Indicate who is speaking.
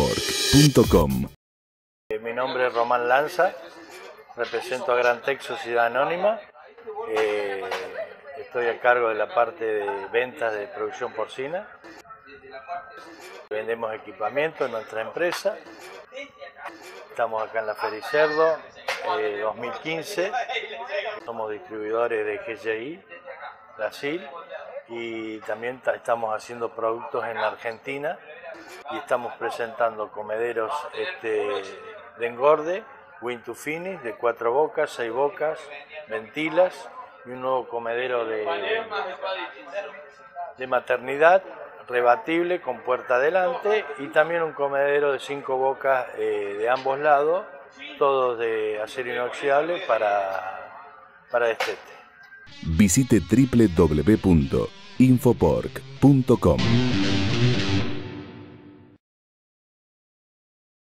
Speaker 1: Infopork.com
Speaker 2: Eh, Mi nombre es Román Lanza, represento a Gran Tex Sociedad Anónima. Eh, estoy a cargo de la parte de ventas de producción porcina. Vendemos equipamiento en nuestra empresa. Estamos acá en la Feria Cerdo, eh, 2015. Somos distribuidores de GGI, Brasil, y también ta- estamos haciendo productos en la Argentina y estamos presentando comederos este, de engorde, Win to Finish, de cuatro bocas, seis bocas, ventilas y un nuevo comedero de, de maternidad rebatible con puerta adelante y también un comedero de cinco bocas eh, de ambos lados, todos de acero inoxidable para, para destete.
Speaker 1: Visite www.infopork.com